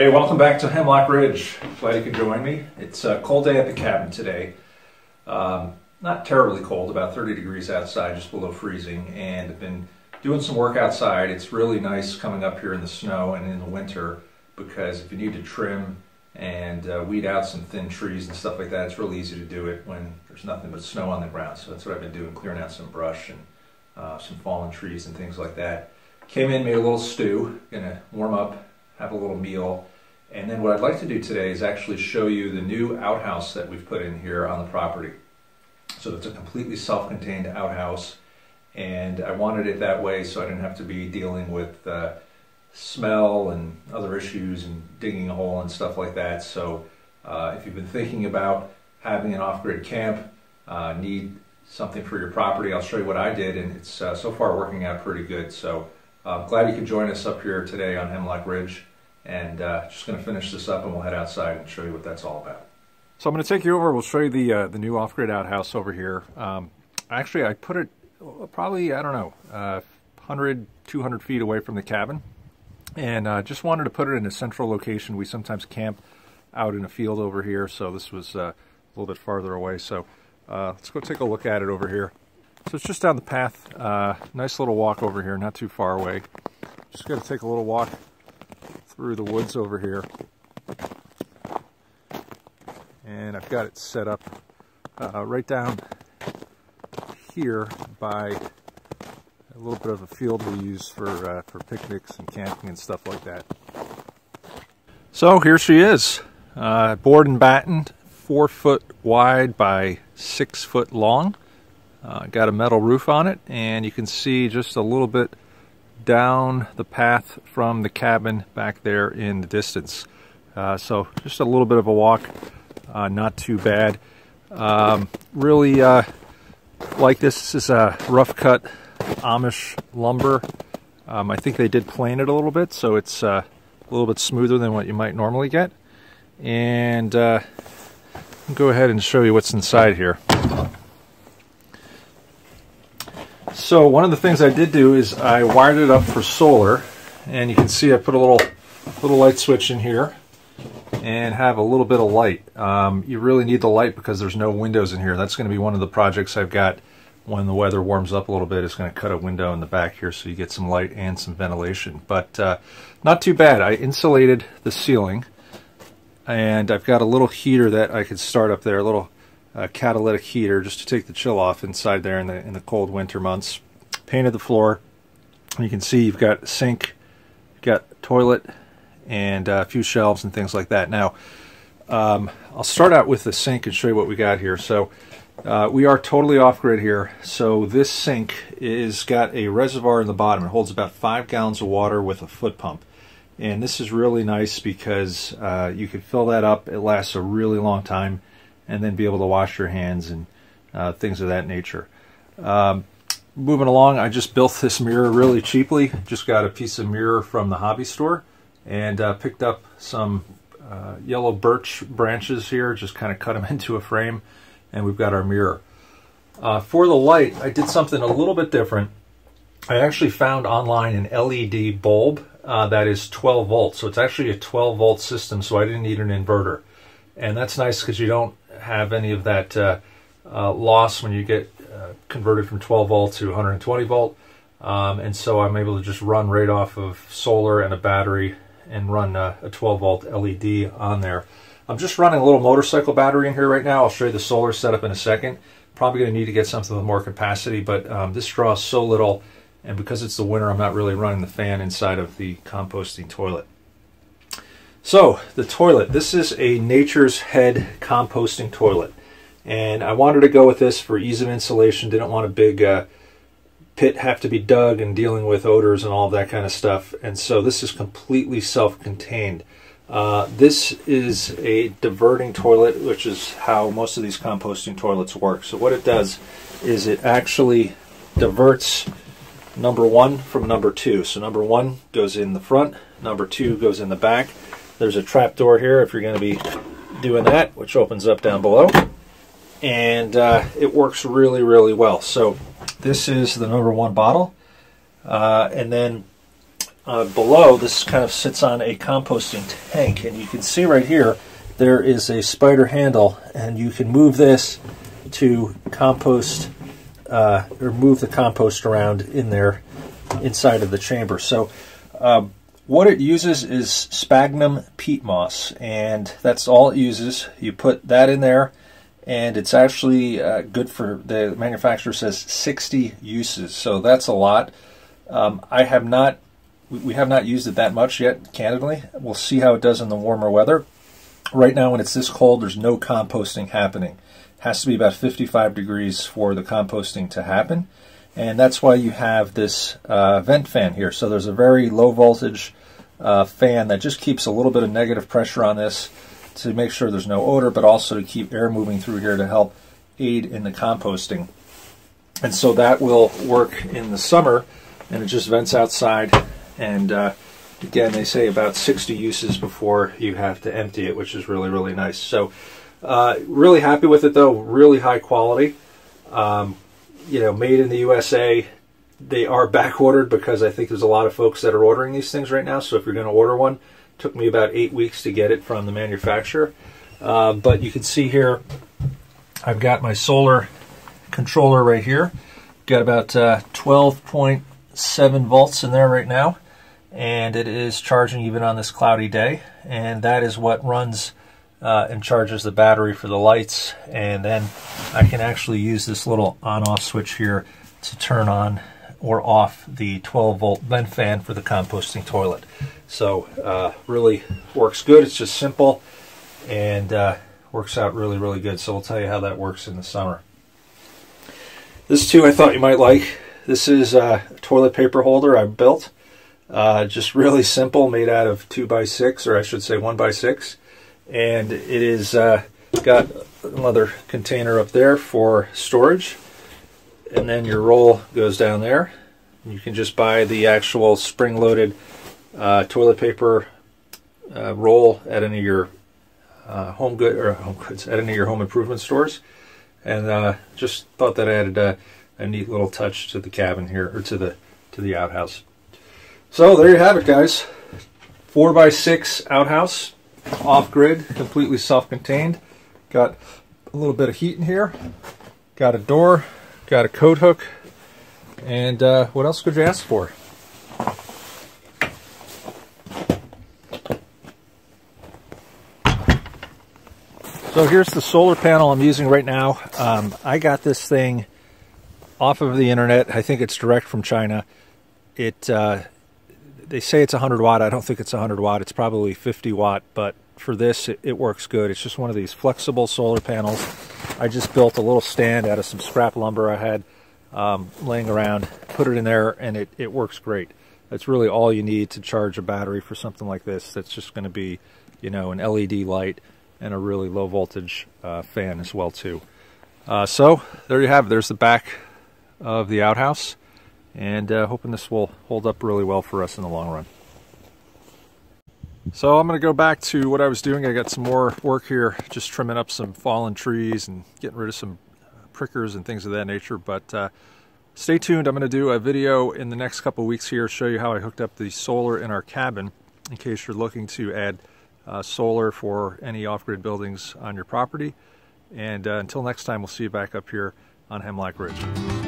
Hey, welcome back to Hemlock Ridge. Glad you could join me. It's a cold day at the cabin today. Um, not terribly cold, about 30 degrees outside, just below freezing, and I've been doing some work outside. It's really nice coming up here in the snow and in the winter because if you need to trim and uh, weed out some thin trees and stuff like that, it's really easy to do it when there's nothing but snow on the ground. So that's what I've been doing, clearing out some brush and uh, some fallen trees and things like that. Came in, made a little stew, gonna warm up, have a little meal. And then what I'd like to do today is actually show you the new outhouse that we've put in here on the property. So it's a completely self-contained outhouse and I wanted it that way so I didn't have to be dealing with uh, smell and other issues and digging a hole and stuff like that. So uh, if you've been thinking about having an off-grid camp, uh, need something for your property, I'll show you what I did and it's uh, so far working out pretty good. So I'm glad you could join us up here today on Hemlock Ridge and uh, just going to finish this up and we'll head outside and show you what that's all about. So I'm going to take you over. We'll show you the uh, the new off-grid outhouse over here. Um, actually, I put it probably, I don't know, uh, 100, 200 feet away from the cabin. And uh, just wanted to put it in a central location. We sometimes camp out in a field over here, so this was uh, a little bit farther away. So uh, let's go take a look at it over here. So it's just down the path. Uh, nice little walk over here, not too far away. Just got to take a little walk through the woods over here. And I've got it set up uh, right down here by a little bit of a field we use for uh, for picnics and camping and stuff like that. So here she is, uh, board and battened, four foot wide by six foot long. Uh, got a metal roof on it, and you can see just a little bit down the path from the cabin back there in the distance. Uh, so just a little bit of a walk, uh, not too bad. Um, really uh, like this. This is a rough cut Amish lumber. Um, I think they did plane it a little bit, so it's uh, a little bit smoother than what you might normally get. And uh, go ahead and show you what's inside here. So one of the things I did do is I wired it up for solar, and you can see I put a little little light switch in here and have a little bit of light. Um, you really need the light because there's no windows in here. That's going to be one of the projects I've got when the weather warms up a little bit. It's going to cut a window in the back here so you get some light and some ventilation. But uh, not too bad. I insulated the ceiling, and I've got a little heater that I could start up there, a little a catalytic heater just to take the chill off inside there in the in the cold winter months. Painted the floor. You can see you've got sink, you've got toilet, and uh, a few shelves and things like that. Now, um, I'll start out with the sink and show you what we got here. So uh, we are totally off grid here. So this sink is got a reservoir in the bottom. It holds about five gallons of water with a foot pump. And this is really nice because uh, you can fill that up. It lasts a really long time and then be able to wash your hands and uh, things of that nature. Um, moving along, I just built this mirror really cheaply. Just got a piece of mirror from the hobby store and uh, picked up some uh, yellow birch branches here, just kind of cut them into a frame, and we've got our mirror. Uh, for the light, I did something a little bit different. I actually found online an LED bulb uh, that is 12 volts. So it's actually a 12 volt system, so I didn't need an inverter. And that's nice because you don't have any of that uh, uh, loss when you get uh, converted from 12 volt to 120 volt. Um, and so I'm able to just run right off of solar and a battery and run a 12 volt LED on there. I'm just running a little motorcycle battery in here right now. I'll show you the solar setup in a second. Probably going to need to get something with more capacity, but um, this draws so little, and because it's the winter, I'm not really running the fan inside of the composting toilet. So the toilet, this is a Nature's Head composting toilet. And I wanted to go with this for ease of installation. Didn't want a big, uh, pit have to be dug and dealing with odors and all that kind of stuff. And so this is completely self-contained. Uh, this is a diverting toilet, which is how most of these composting toilets work. So what it does is it actually diverts number one from number two. So number one goes in the front, number two goes in the back. There's a trap door here if you're going to be doing that, which opens up down below. And uh, it works really, really well. So this is the number one bottle. Uh, and then uh, below, this kind of sits on a composting tank. And you can see right here, there is a spider handle. And you can move this to compost uh, or move the compost around in there inside of the chamber. So um, what it uses is sphagnum peat moss, and that's all it uses. You put that in there, and it's actually uh, good for, the manufacturer says 60 uses, so that's a lot. Um, I have not, we have not used it that much yet, candidly. We'll see how it does in the warmer weather. Right now, when it's this cold, there's no composting happening. It has to be about 55 degrees for the composting to happen and that's why you have this uh, vent fan here. So there's a very low voltage uh, fan that just keeps a little bit of negative pressure on this to make sure there's no odor, but also to keep air moving through here to help aid in the composting. And so that will work in the summer, and it just vents outside. And uh, again, they say about 60 uses before you have to empty it, which is really, really nice. So uh, really happy with it, though. Really high quality. Um, you know, made in the USA. They are back ordered because I think there's a lot of folks that are ordering these things right now. So if you're going to order one, took me about eight weeks to get it from the manufacturer. Uh, but you can see here, I've got my solar controller right here. Got about uh, 12.7 volts in there right now, and it is charging even on this cloudy day. And that is what runs uh, and charges the battery for the lights. And then I can actually use this little on-off switch here to turn on or off the 12 volt vent fan for the composting toilet. So uh, really works good. It's just simple and uh, works out really, really good. So we'll tell you how that works in the summer. This too I thought you might like. This is a toilet paper holder I built. Uh, just really simple, made out of 2 by 6 or I should say 1 by 6 and it is uh, got another container up there for storage. And then your roll goes down there. You can just buy the actual spring-loaded uh, toilet paper uh, roll at any of your uh, home good or home goods at any of your home improvement stores. And uh, just thought that added a, a neat little touch to the cabin here or to the to the outhouse. So there you have it guys. Four by six outhouse off-grid, completely self-contained. Got a little bit of heat in here. Got a door, got a coat hook, and uh, what else could you ask for? So here's the solar panel I'm using right now. Um, I got this thing off of the internet. I think it's direct from China. It uh, they say it's 100 watt. I don't think it's 100 watt. It's probably 50 watt, but for this, it, it, works good. It's just one of these flexible solar panels. I just built a little stand out of some scrap lumber I had um, laying around, put it in there, and it, it works great. That's really all you need to charge a battery for something like this. That's just going to be, you know, an LED light and a really low voltage uh, fan as well too. Uh, so there you have it. There's the back of the outhouse and uh, hoping this will hold up really well for us in the long run. So I'm going to go back to what I was doing. I got some more work here, just trimming up some fallen trees and getting rid of some prickers and things of that nature. But uh, stay tuned. I'm going to do a video in the next couple weeks here, show you how I hooked up the solar in our cabin in case you're looking to add uh, solar for any off-grid buildings on your property. And uh, until next time, we'll see you back up here on Hemlock Ridge.